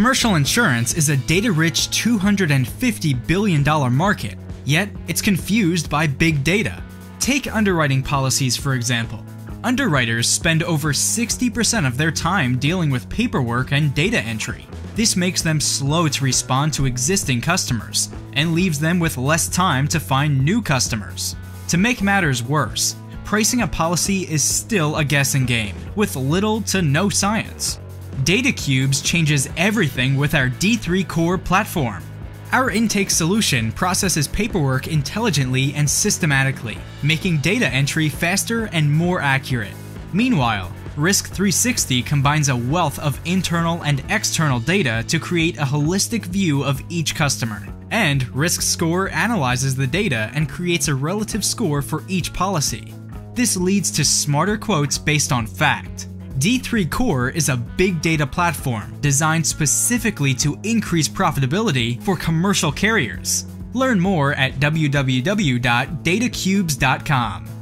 Commercial insurance is a data rich $250 billion market, yet it's confused by big data. Take underwriting policies, for example. Underwriters spend over 60% of their time dealing with paperwork and data entry. This makes them slow to respond to existing customers and leaves them with less time to find new customers. To make matters worse, pricing a policy is still a guessing game with little to no science. DataCubes changes everything with our D3 Core platform. Our intake solution processes paperwork intelligently and systematically, making data entry faster and more accurate. Meanwhile, Risk 360 combines a wealth of internal and external data to create a holistic view of each customer. And Risk Score analyzes the data and creates a relative score for each policy. This leads to smarter quotes based on fact. D3 Core is a big data platform designed specifically to increase profitability for commercial carriers. Learn more at www.datacubes.com.